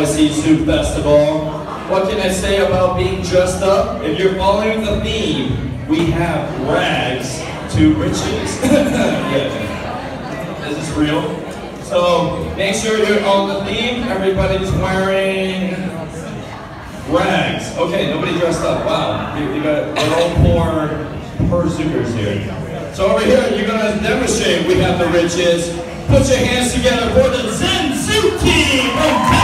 NYC Soup Festival. What can I say about being dressed up? If you're following the theme, we have rags to riches. yeah. This is real. So make sure you're on the theme. Everybody's wearing rags. Okay, nobody dressed up. Wow. You, you got we're all poor, pursuers here. So over here, you're gonna demonstrate we have the riches. Put your hands together for the Zen Zoo team